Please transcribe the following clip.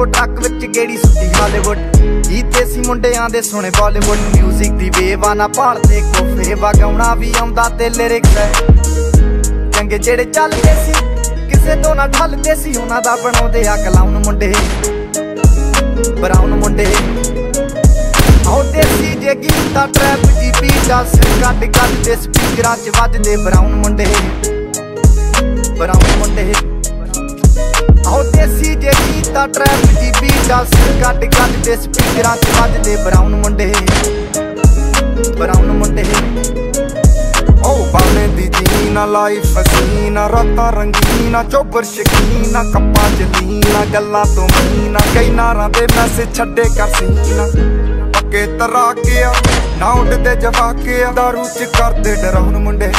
ਵਾਂਗੂ ਟਰੱਕ ਵਿੱਚ ਗੇੜੀ ਸੁੱਟੀ ਹਾਲੀਵੁੱਡ ਇਹ ਦੇਸੀ ਮੁੰਡਿਆਂ ਦੇ ਸੁਣੇ ਬਾਲੀਵੁੱਡ 뮤직 ਦੀ ਵੇਵਾ ਨਾ ਭਾਲਦੇ ਕੋਫੇ ਵਗਾਉਣਾ ਵੀ ਆਉਂਦਾ ਤੇ ਲਿਰਿਕਸ ਹੈ ਚੰਗੇ ਜਿਹੜੇ ਚੱਲਦੇ ਸੀ, ਕਿਸੇ ਤੋਂ ਨਾ ਠੱਲਦੇ ਸੀ, ਉਹਨਾਂ ਦਾ ਬਣਾਉਂਦੇ ਆ ਕਲਾਉਨ ਮੁੰਡੇ। ਬਰਾਉਨ ਮੁੰਡੇ। ਆਉ ਦੇਸੀ ਜੇ ਗੀਤਾ ਟਰੈਪ ਦੀ ਬੀਟਾ ਸਿਰ ਕੱਢ ਕੱਢ ਦੇ ਸਪੀਕਰਾਂ 'ਚ ਵੱਜਦੇ ਬਰਾਉਨ ਮੁੰਡੇ। ਬਰਾਉਨ ਮੁੰਡੇ। ਆਉ ਦੇਸੀ ਜੇ ਗੀਤਾ ਟਰੈਪ ਦੀ ਬੀਟਾ ਸਿਰ ਕੱਢ ਕੱਢ ਦੇ ਸਪੀਕਰਾਂ 'ਚ ਵੱਜਦੇ ਬਰਾਉਨ ਮੁੰਡੇ। ਬਰਾਉਨ ਮੁੰਡੇ। ਓ ਬਾਣੇ ਦੀ ਜੀਨਾ ਲਾਈਫ ਹਸੀਨਾ ਰਾਤਾਂ ਰੰਗੀਨਾ ਚੋਬਰ ਸ਼ਕੀਨਾ ਕੱਪਾਂ ਚ ਲੀਨਾ ਗੱਲਾਂ ਤੋਂ ਮੀਨਾ ਕਈ ਨਾਰਾਂ ਦੇ ਮੈਸੇਜ ਛੱਡੇ ਕਰ ਸੀਨਾ ਪੱਕੇ ਤਰਾ ਗਿਆ ਨਾ ਉੱਡਦੇ ਜਵਾਕਿਆ ਦਾਰੂ ਚ ਕਰਦੇ ਡਰਾਉਣ ਮੁੰਡੇ।